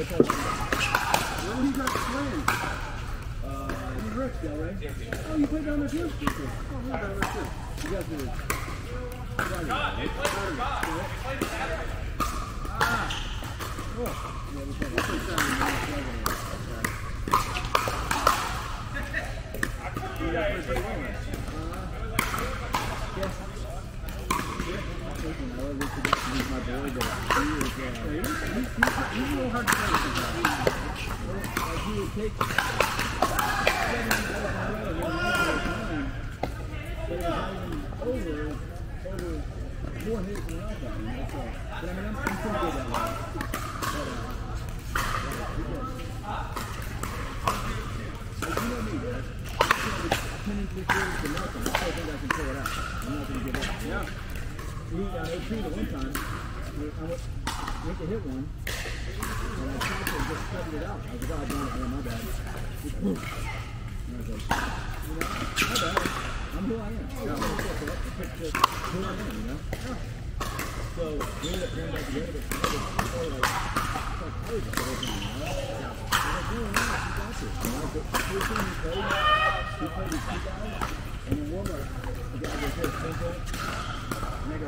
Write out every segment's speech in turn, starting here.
Where he got playing? Uh, he's Rick, still, right? Oh, you played down there too? Oh, down there too. You guys did. Ah. Oh. Yeah, we played. I played Saturday Saturday. Okay. You guys yeah, We got 0 2 the one time. I went, went to hit one, and I tried to just studied it out. I was like, oh, it, yeah, my bad. Just boom. And I was like, you know, my bad. I'm who I am. Yeah. I'm who I am, you know? So we ended up going back it was sort of like, it's like college football, you know? I was like, no, no, you got this. You the and in warm-up, the guy was here, simple. Mega Rick, I.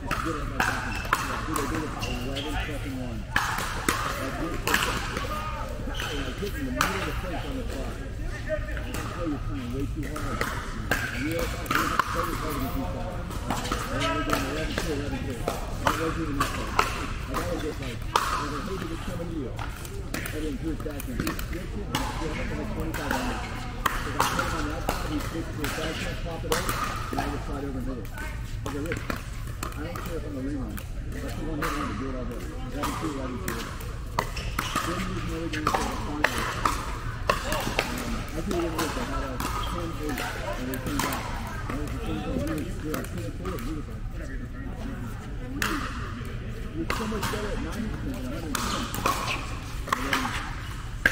Just get it back end. Yeah, dude, I did it for 11 second one. I did it for and I hit in the middle so hard to too far. And then we're going 11 2, 11 2. And it wasn't even that far. And I was just like, I was like, hey, dude, it's coming to you. I didn't do it back and he switched it, and I feel like I'm like 25 on it. Because I put on the outside, he switched to a fastball, pop it up, and I just slide over and hit it. I go, I don't care if I'm a rerun. If I keep on hitting, I'm do it all day. 11 2, 11 2. Then he's really going to say the final. I think it was I had a 10 8, and they came back. And it was the same thing. We good. I couldn't pull it. We were like, you're so much better at 90 than 110. And then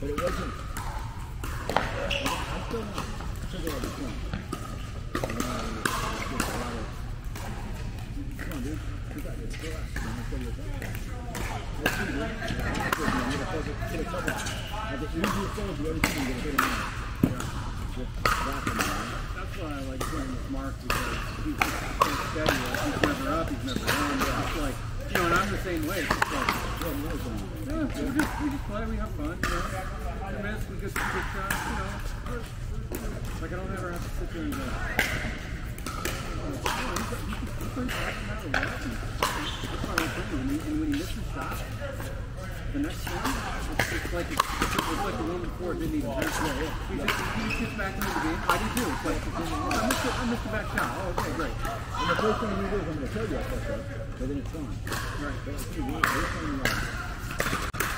But it wasn't. The next one, it's, it's like it's, it's like the one before it didn't even hurt. Yeah, yeah. He just he just back into the game. I do too. It's like oh, I missed, a, I missed a back shot. Oh, okay, great. And the first thing you do is I'm gonna tell you I fucked up, but then it's gone. Right. But I see, we we're playing, uh,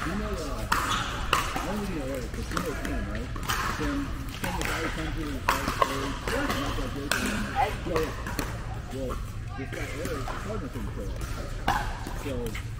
you know, uh, I don't even know Eric, but you know Tim, right? Tim, Tim was always comes to his first stage, and not that great. Yeah, yeah. Well, this guy Eric, partner can show up. So,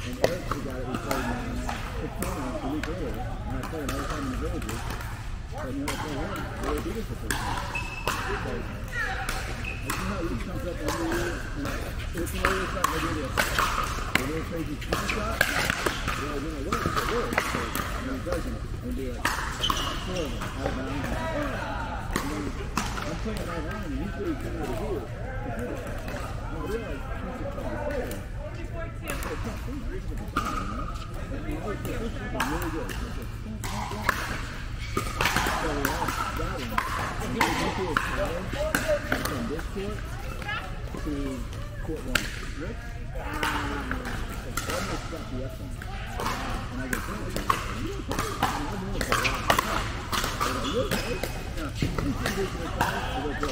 And Eric's the guy that we played six times a week earlier. And I played another time in the villages. I knew how to him. They were biggest the first time. So, like, you know he comes up under you, and it's an area shot, they do this. They a crazy spin shot. You know, when it works, it works. So, when it doesn't, they do like four of them out of bounds. And then I'm playing right on, and usually come over here. And he's to play it. So it's not free, it's just a design, you know? And the other the first one is really good. It's just, So we lost that one. And he went to his pattern from this court to court one. Rick? It's almost got the F on. And I go, "Bro, are you okay?" And I'm more for a while. I go, "You okay?" Yeah. He's been losing his time. I go, "Bro,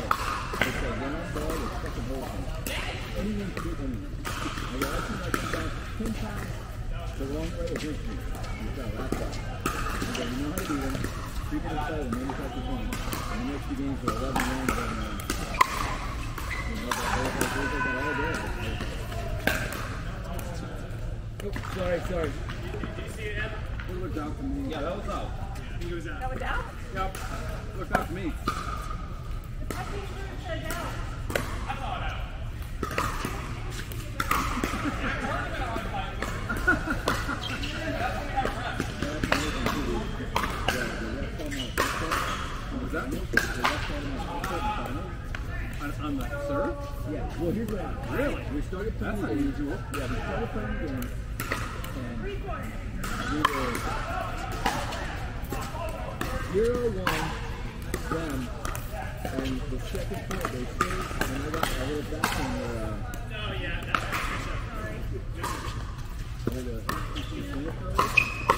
it's a round ball with fucking holes in it. Anything anything." I go, "I I can ten times the wrong way against me." You tell that guy. I go, "You know how to do them. It inside and manufacture fun. And the next few games are 11 rounds, 11 rounds." You know, but those are- those are all there. Oh, sorry, sorry. It looked out to me. Yeah, that was out. That was out? Yep. Looked out to me. I think you out. Was that on, on the serve? Yeah, well, here's what happened. Really? We started playing That's unusual. Yeah, we started playing games, and we were zero one them, and the second point they saved, and I got a back on where uh, finger throw,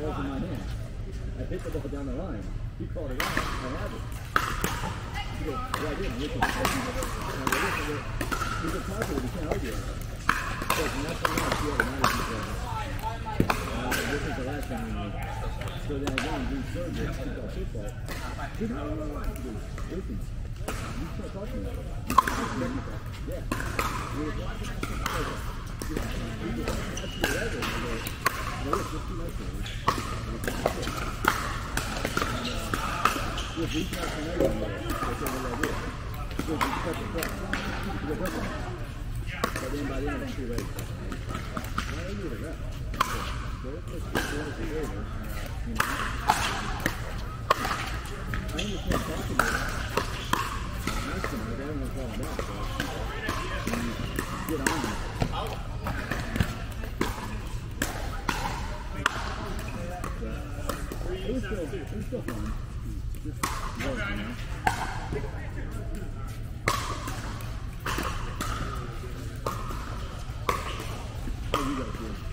ball's in my hand. I hit the ball down the line. He called it out. I have it. He goes, I I go, he's a positive. He can't argue it. Because nothing else he had an attitude this is the last time we. So then again, we served it, football, football. Dude, I don't know what to do. Listen, you can't talk to. You can't talk to. Yeah. We were that shit. I was like, dude, we were. I go, no. And. And, do. You you? I talking you. I about, so. Get on But It was still, it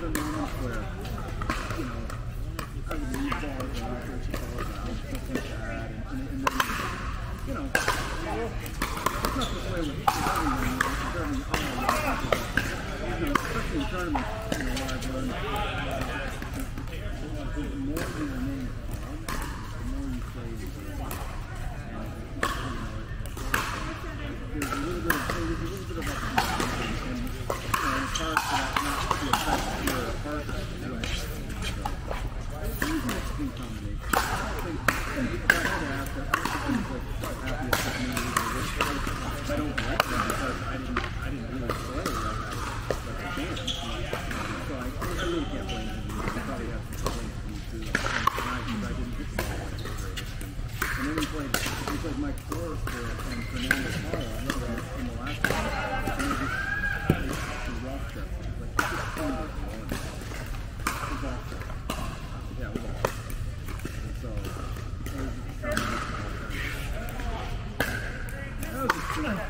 other moments where, you know, I would leave balls and I'd throw balls out, stuff like that, and, and, and then, you know, it's not the way with with everyone, with every all you know, especially in tournaments, you know, where I've learned, the more you remain calm, the more you stay, and, you know, there's a little bit of, No.